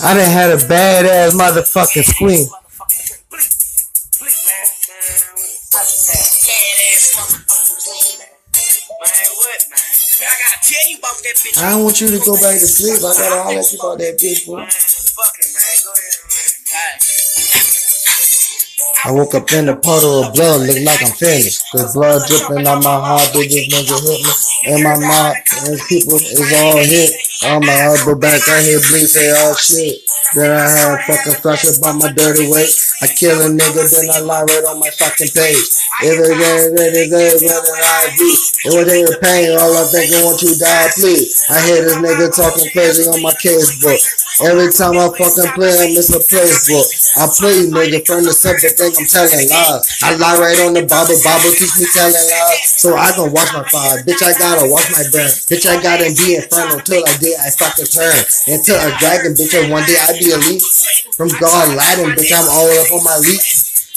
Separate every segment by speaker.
Speaker 1: I done had a badass motherfucking squeak. I don't want you to go back to sleep. I gotta holler at you about that bitch, boy. I woke up in a puddle of blood, look like I'm finished. The blood dripping on my heart, biggest nigga hit me. And my mouth, and people is all hit. On my elbow back, I hear bleed say all shit. Then I had fucking flash about my dirty weight. I kill a nigga, then I lie right on my fucking page. It ain't ready, good, better I be. It was in pain, all I'm thinking, want you die, please. I hear this nigga talking crazy on my Facebook. Every time I fucking play, I miss a playbook. I play, nigga, from the subject, think I'm telling lies. I lie right on the Bible, Bible teach me telling lies. So I gon' watch my fire. Bitch, I gotta watch my burn. Bitch, I gotta be in front until I did, I fucking turn. Until a dragon, bitch, and one day I be elite. From God, Latin, bitch, I'm all up on my leap.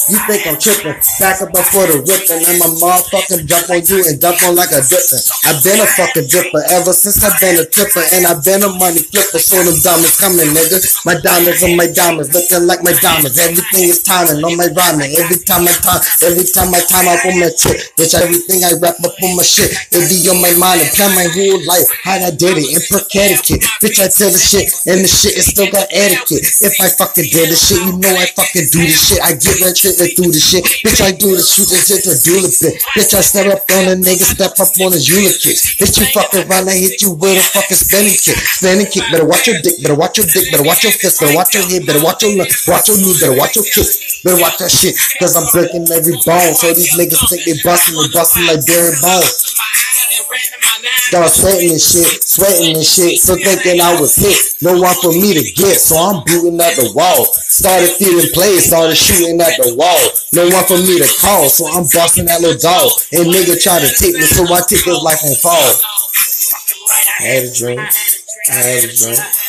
Speaker 1: You think I'm tripping? Back up before the ripping. I'm a motherfucking jump on you and dump on like a dipper. I've been a fucking dripper ever since I've been a tipper. And I've been a money flipper. So them diamonds coming, nigga. My diamonds on my diamonds. Looking like my diamonds. Everything is timing on my rhyming. Every time I time, every time I time up on my shit. Bitch, everything I rap up on my shit. It be on my mind and plan my whole life. How I did it in etiquette. Bitch, I tell the shit. And the shit is still got etiquette. If I fucking did the shit, you know I fucking do this shit. I get right shit and do the shit. Bitch, I do the shoot and shit to do the bit. Bitch, I step up on a nigga, step up on his unit kicks. Bitch, you fucking around, I hit you with a fucking spinning kick. Spinning kick, better watch your dick, better watch your dick, better watch your fist, better watch your head, better watch your look, watch your knee, better watch your kick. Better watch that shit, cause I'm breaking every bone. So these niggas think they busting, they busting like Barry Bones. Start sweating and shit, sweating and shit, so thinking I was hit. No one for me to get, so I'm booting at the wall. Started feeling plays, started shooting at the wall. No one for me to call, so I'm busting that little dog. And nigga try to take me, so I take his life and fall. I had a dream. I had a dream.